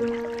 Thank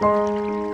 Música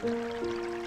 Música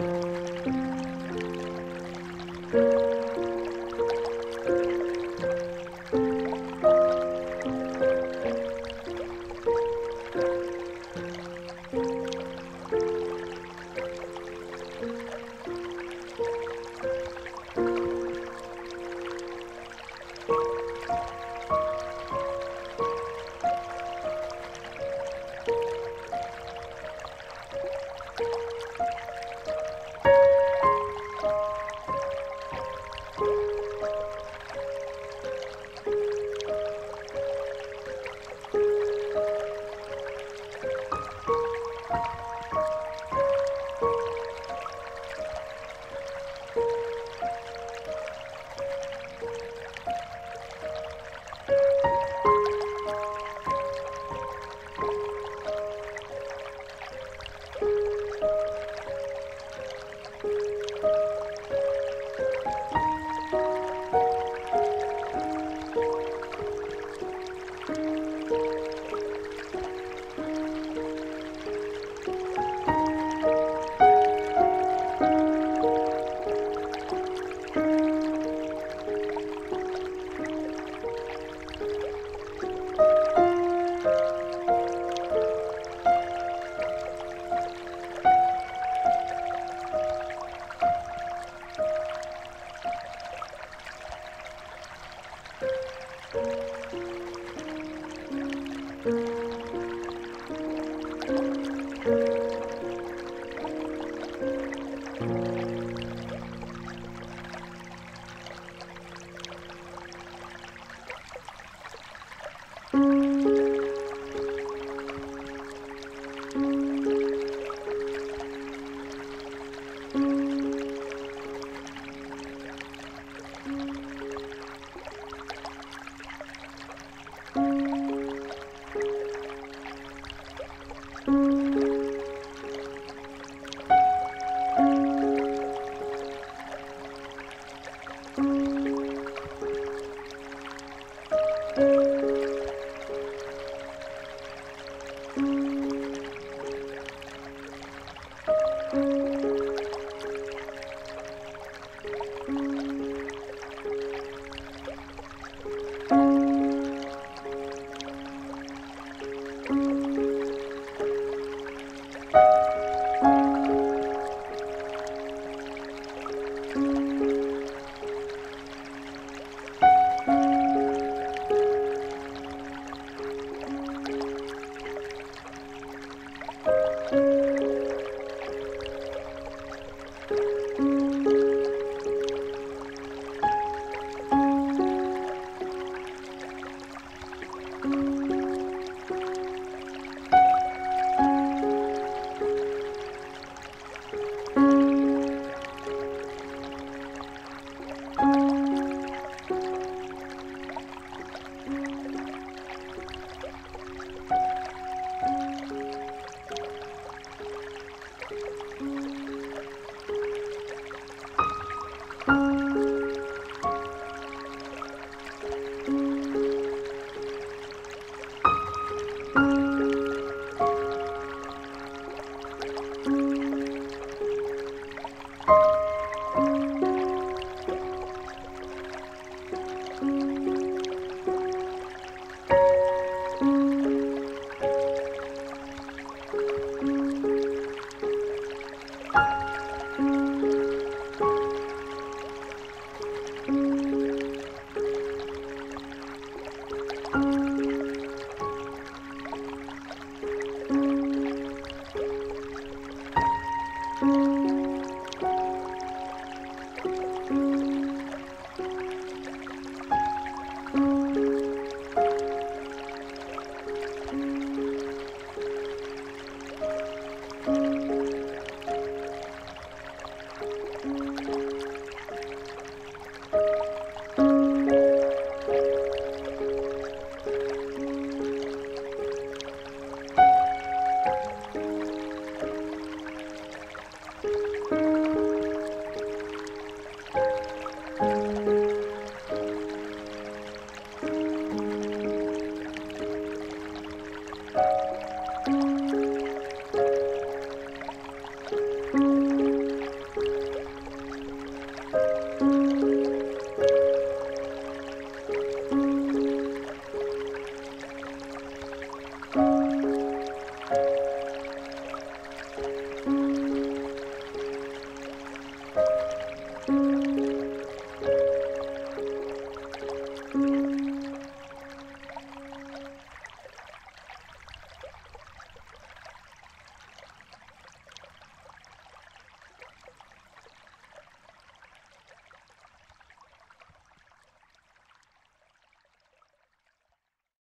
Thank